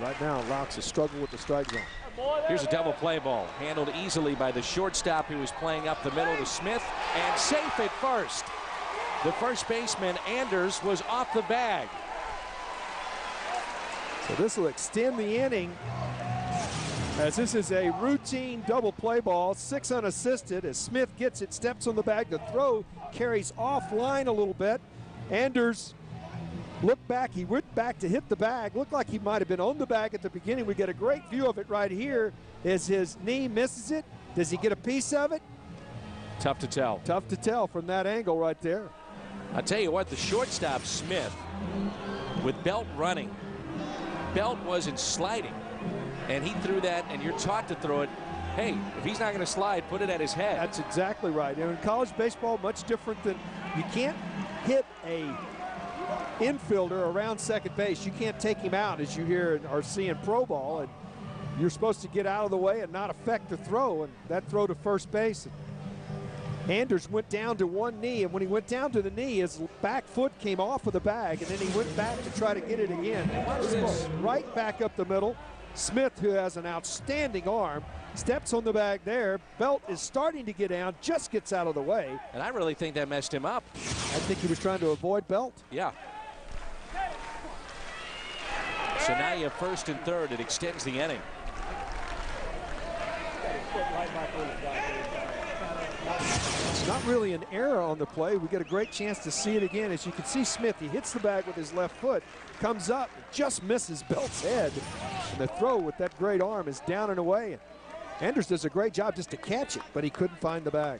Right now, Loux is struggling with the strike zone. Here's a double play ball, handled easily by the shortstop who was playing up the middle to Smith, and safe at first. The first baseman, Anders, was off the bag. So this will extend the inning as this is a routine double play ball, six unassisted as Smith gets it, steps on the bag, the throw carries offline a little bit. Anders looked back, he went back to hit the bag, looked like he might have been on the bag at the beginning. We get a great view of it right here as his knee misses it. Does he get a piece of it? Tough to tell. Tough to tell from that angle right there. I tell you what, the shortstop Smith, with Belt running, Belt wasn't sliding, and he threw that, and you're taught to throw it. Hey, if he's not going to slide, put it at his head. That's exactly right. And in college baseball, much different than you can't hit a infielder around second base. You can't take him out as you hear and are seeing pro ball, and you're supposed to get out of the way and not affect the throw. And that throw to first base. Anders went down to one knee, and when he went down to the knee, his back foot came off of the bag, and then he went back to try to get it again. Right back up the middle. Smith, who has an outstanding arm, steps on the bag there. Belt is starting to get down, just gets out of the way. And I really think that messed him up. I think he was trying to avoid Belt. Yeah. So now you have first and third. It extends the inning. It's not really an error on the play. We get a great chance to see it again. As you can see, Smith, he hits the bag with his left foot, comes up, just misses Belt's head. And the throw with that great arm is down and away. Anders does a great job just to catch it, but he couldn't find the bag.